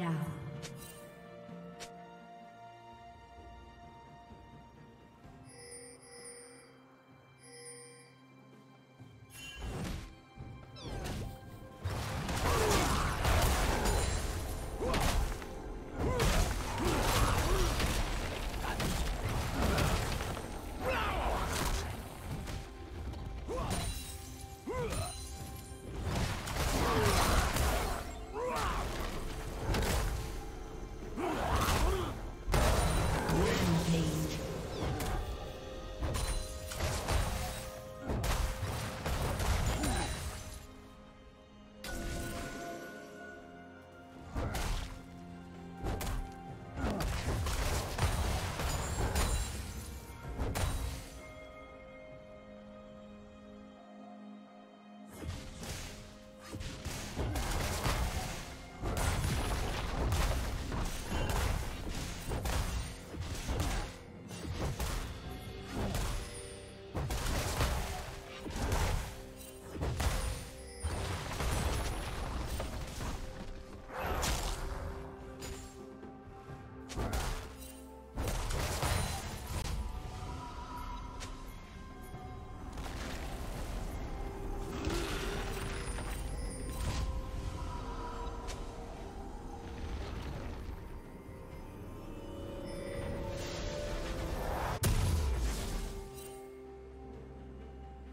Down.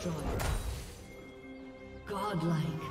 Destroyed. Godlike.